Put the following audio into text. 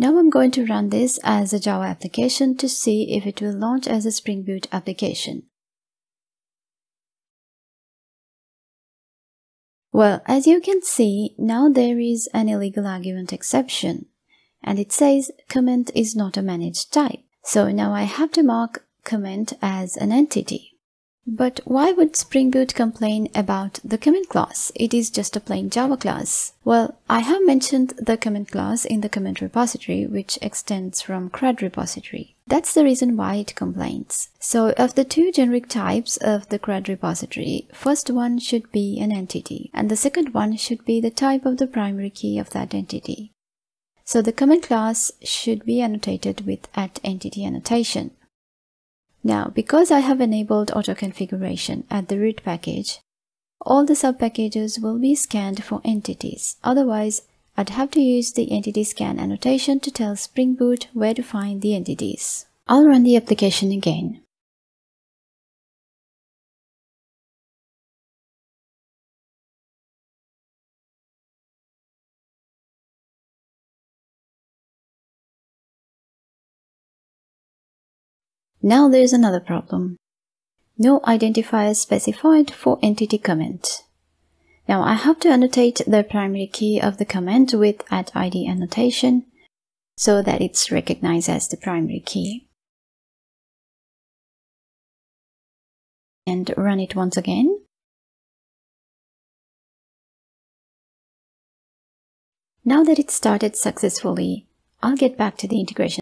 Now I'm going to run this as a Java application to see if it will launch as a Spring Boot application. Well, as you can see, now there is an illegal argument exception and it says comment is not a managed type. So now I have to mark comment as an entity. But why would Spring Boot complain about the comment class? It is just a plain Java class. Well, I have mentioned the comment class in the comment repository, which extends from CRUD repository. That's the reason why it complains. So of the two generic types of the CRUD repository, first one should be an entity, and the second one should be the type of the primary key of that entity. So the comment class should be annotated with at entity annotation. Now, because I have enabled auto configuration at the root package, all the sub-packages will be scanned for entities. Otherwise, I'd have to use the entity scan annotation to tell Spring Boot where to find the entities. I'll run the application again. Now there's another problem. No identifier specified for entity comment. Now I have to annotate the primary key of the comment with at ID annotation so that it's recognized as the primary key. And run it once again. Now that it started successfully, I'll get back to the integration